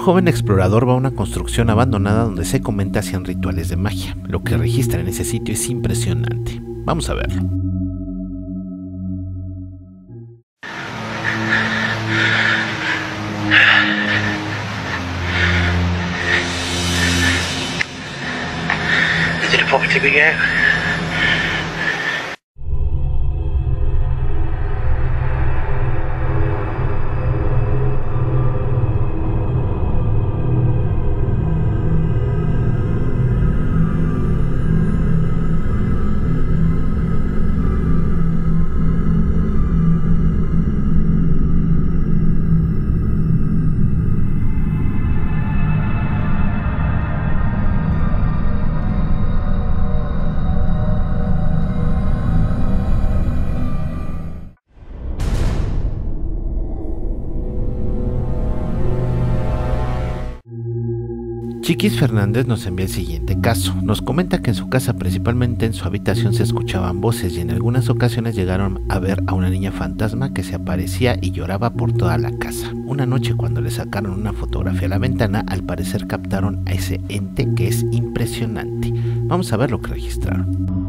joven explorador va a una construcción abandonada donde se comenta hacían rituales de magia. Lo que registra en ese sitio es impresionante. Vamos a verlo. Is it Chiquis Fernández nos envía el siguiente caso. Nos comenta que en su casa, principalmente en su habitación, se escuchaban voces y en algunas ocasiones llegaron a ver a una niña fantasma que se aparecía y lloraba por toda la casa. Una noche cuando le sacaron una fotografía a la ventana, al parecer captaron a ese ente que es impresionante. Vamos a ver lo que registraron.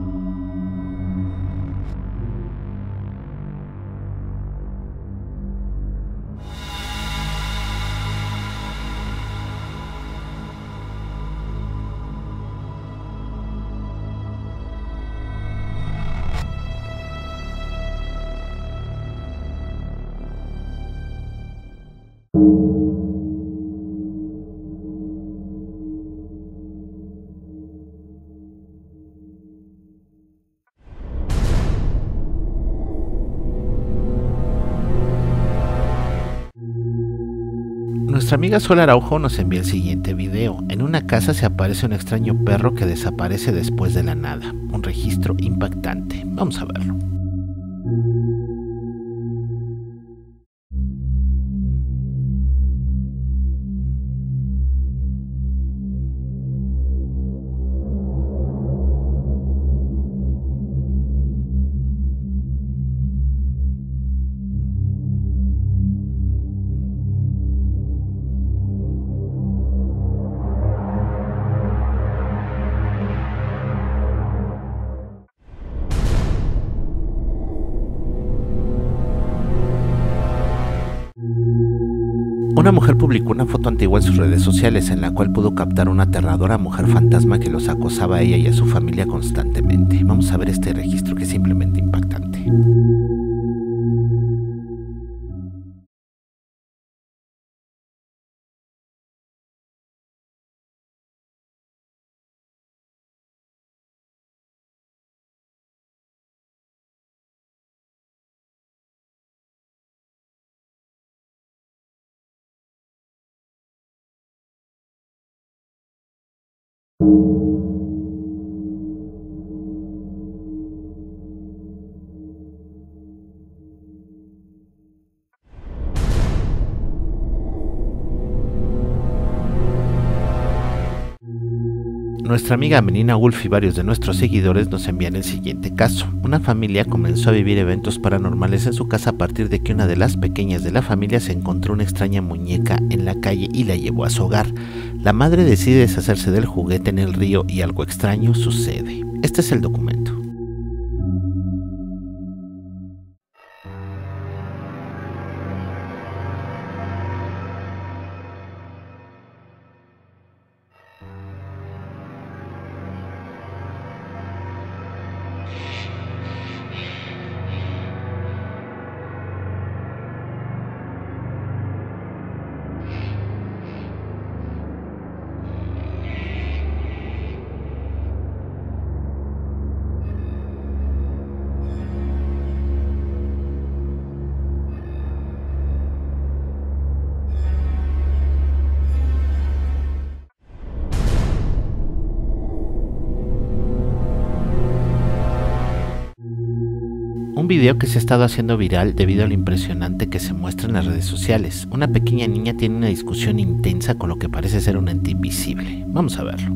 Nuestra amiga Sol Araujo nos envía el siguiente video. En una casa se aparece un extraño perro que desaparece después de la nada. Un registro impactante. Vamos a verlo. Una mujer publicó una foto antigua en sus redes sociales en la cual pudo captar una aterradora mujer fantasma que los acosaba a ella y a su familia constantemente. Vamos a ver este registro que es simplemente impactante. Thank you. Nuestra amiga Menina Wolf y varios de nuestros seguidores nos envían el siguiente caso. Una familia comenzó a vivir eventos paranormales en su casa a partir de que una de las pequeñas de la familia se encontró una extraña muñeca en la calle y la llevó a su hogar. La madre decide deshacerse del juguete en el río y algo extraño sucede. Este es el documento. Video que se ha estado haciendo viral debido a lo impresionante que se muestra en las redes sociales. Una pequeña niña tiene una discusión intensa con lo que parece ser un ente invisible. Vamos a verlo.